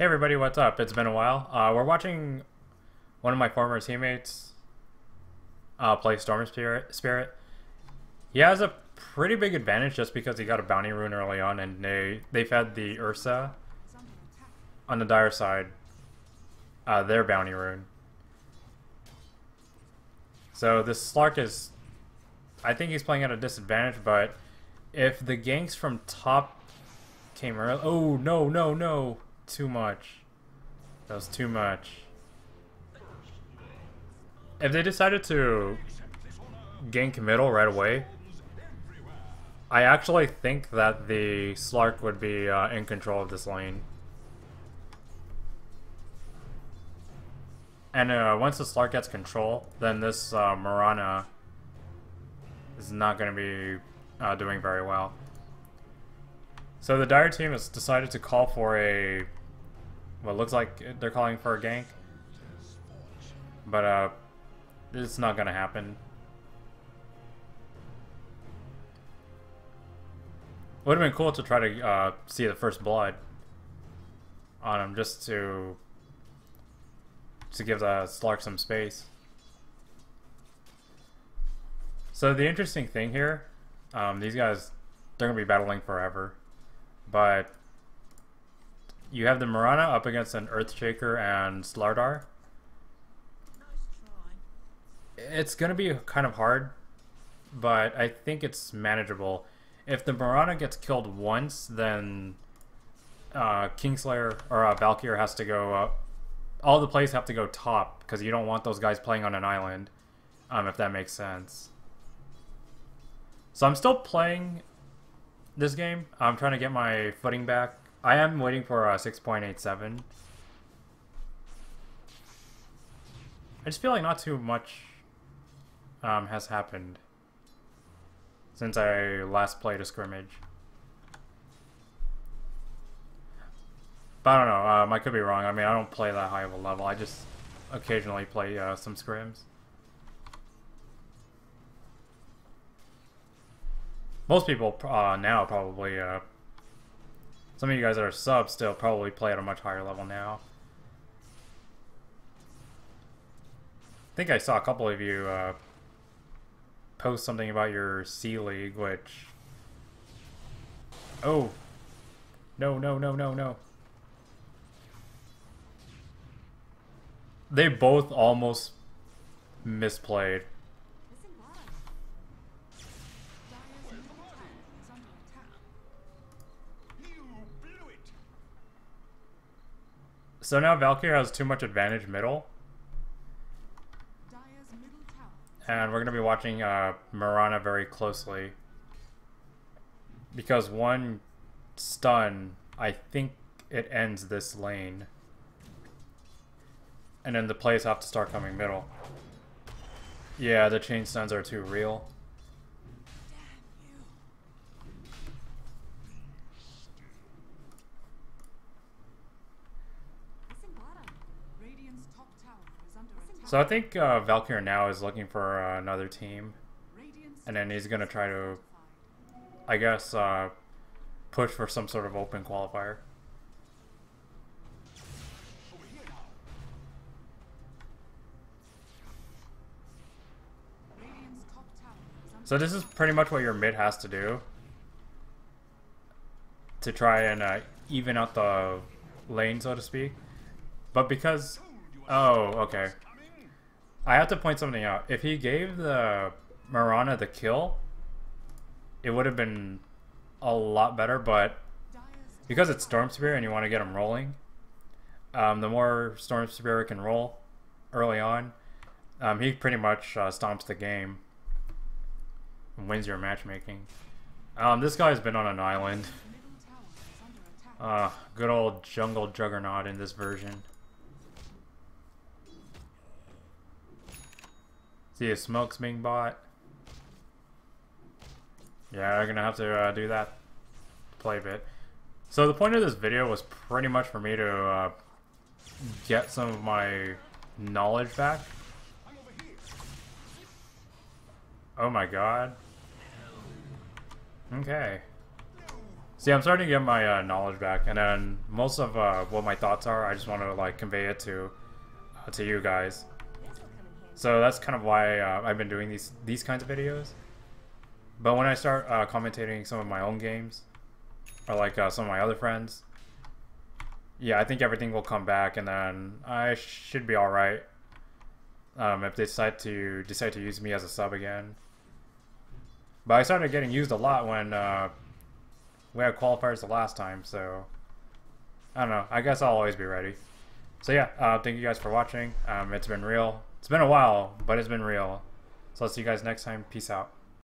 Hey everybody, what's up? It's been a while. Uh, we're watching one of my former teammates uh, play Storm Spirit. Spirit. He has a pretty big advantage just because he got a bounty rune early on, and they they've had the Ursa on the dire side, uh, their bounty rune. So this Slark is, I think he's playing at a disadvantage, but if the ganks from top came early, oh no no no too much. That was too much. If they decided to gank middle right away, I actually think that the Slark would be uh, in control of this lane. And uh, once the Slark gets control, then this uh, Mirana is not going to be uh, doing very well. So the Dire team has decided to call for a what looks like they're calling for a gank. But, uh, it's not gonna happen. Would have been cool to try to uh, see the first blood on him just to to give the Slark some space. So the interesting thing here, um, these guys, they're gonna be battling forever, but you have the Mirana up against an Earthshaker and Slardar. It's going to be kind of hard, but I think it's manageable. If the Mirana gets killed once, then uh, Kingslayer or uh, Valkyr has to go up. All the plays have to go top because you don't want those guys playing on an island, um, if that makes sense. So I'm still playing this game. I'm trying to get my footing back. I am waiting for a uh, 6.87. I just feel like not too much um, has happened since I last played a scrimmage. But I don't know, um, I could be wrong. I mean, I don't play that high of a level. I just occasionally play uh, some scrims. Most people uh, now probably uh, some of you guys that are subs still probably play at a much higher level now. I think I saw a couple of you uh, post something about your C League, which... Oh! No, no, no, no, no. They both almost misplayed. So now Valkyrie has too much advantage middle. And we're going to be watching uh, Mirana very closely. Because one stun, I think it ends this lane. And then the plays have to start coming middle. Yeah, the chain stuns are too real. So I think uh, Valkyr now is looking for uh, another team. And then he's going to try to, I guess, uh, push for some sort of open qualifier. So this is pretty much what your mid has to do. To try and uh, even out the lane, so to speak. But because... Oh, okay. I have to point something out. If he gave the Mirana the kill, it would have been a lot better, but because it's Storm Spirit and you want to get him rolling, um, the more Storm Spirit can roll early on, um, he pretty much uh, stomps the game and wins your matchmaking. Um, this guy's been on an island. Uh, good old jungle juggernaut in this version. See a smokes being bought. Yeah, I'm gonna have to uh, do that play a bit. So the point of this video was pretty much for me to uh, get some of my knowledge back. Oh my god. Okay. See, I'm starting to get my uh, knowledge back, and then most of uh, what my thoughts are, I just want to like convey it to uh, to you guys. So that's kind of why uh, I've been doing these these kinds of videos. But when I start uh, commentating some of my own games, or like uh, some of my other friends, yeah, I think everything will come back, and then I should be all right. Um, if they decide to decide to use me as a sub again. But I started getting used a lot when uh, we had qualifiers the last time, so I don't know. I guess I'll always be ready. So yeah, uh, thank you guys for watching. Um, it's been real. It's been a while, but it's been real. So I'll see you guys next time. Peace out.